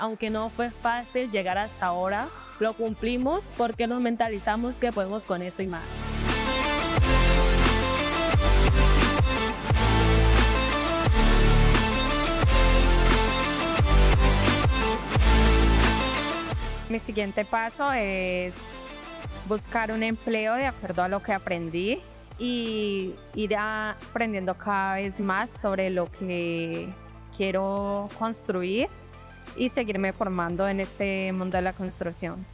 aunque no fue fácil llegar hasta ahora, lo cumplimos porque nos mentalizamos que podemos con eso y más. Mi siguiente paso es buscar un empleo de acuerdo a lo que aprendí y ir aprendiendo cada vez más sobre lo que quiero construir y seguirme formando en este mundo de la construcción.